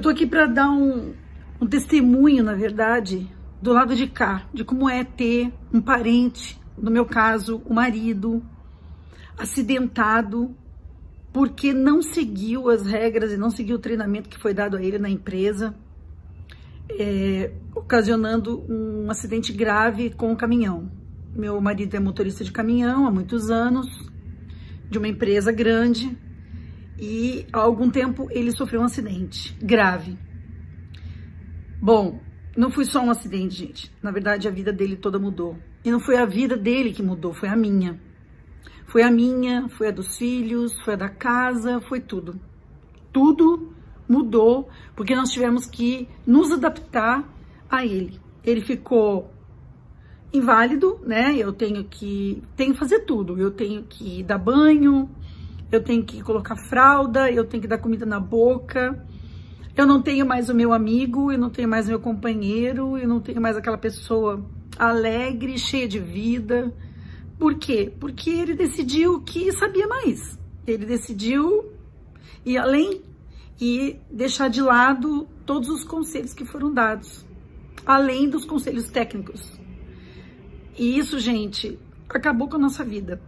tô aqui para dar um, um testemunho, na verdade, do lado de cá, de como é ter um parente, no meu caso, o marido, acidentado porque não seguiu as regras e não seguiu o treinamento que foi dado a ele na empresa, é, ocasionando um acidente grave com o caminhão. Meu marido é motorista de caminhão há muitos anos, de uma empresa grande, e há algum tempo ele sofreu um acidente grave. Bom, não foi só um acidente, gente. Na verdade, a vida dele toda mudou. E não foi a vida dele que mudou, foi a minha. Foi a minha, foi a dos filhos, foi a da casa, foi tudo. Tudo mudou porque nós tivemos que nos adaptar a ele. Ele ficou inválido, né? Eu tenho que tenho que fazer tudo. Eu tenho que dar banho, eu tenho que colocar fralda, eu tenho que dar comida na boca. Eu não tenho mais o meu amigo, eu não tenho mais o meu companheiro, eu não tenho mais aquela pessoa alegre, cheia de vida, por quê? Porque ele decidiu que sabia mais. Ele decidiu ir além e deixar de lado todos os conselhos que foram dados, além dos conselhos técnicos. E isso, gente, acabou com a nossa vida.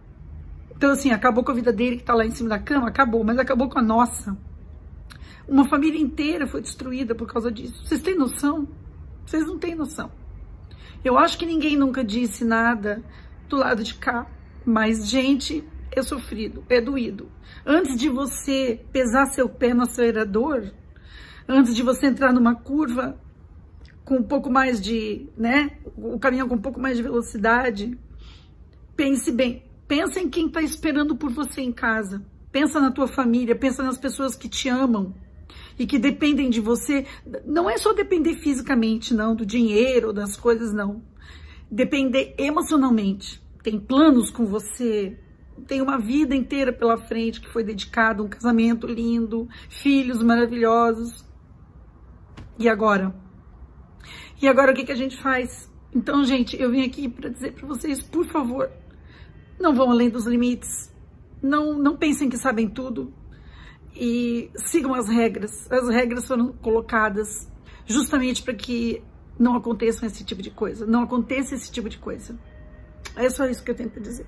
Então, assim, acabou com a vida dele que tá lá em cima da cama, acabou, mas acabou com a nossa. Uma família inteira foi destruída por causa disso. Vocês têm noção? Vocês não têm noção. Eu acho que ninguém nunca disse nada do lado de cá. Mas, gente, é sofrido, é doído. Antes de você pesar seu pé no acelerador, antes de você entrar numa curva com um pouco mais de, né, o caminhão com um pouco mais de velocidade, pense bem. Pensa em quem está esperando por você em casa. Pensa na tua família, pensa nas pessoas que te amam e que dependem de você. Não é só depender fisicamente, não, do dinheiro, das coisas, não depender emocionalmente, tem planos com você, tem uma vida inteira pela frente que foi dedicada, um casamento lindo, filhos maravilhosos. E agora? E agora o que, que a gente faz? Então, gente, eu vim aqui para dizer para vocês, por favor, não vão além dos limites. Não, não pensem que sabem tudo e sigam as regras. As regras foram colocadas justamente para que não aconteça esse tipo de coisa, não aconteça esse tipo de coisa. É só isso que eu tenho para dizer.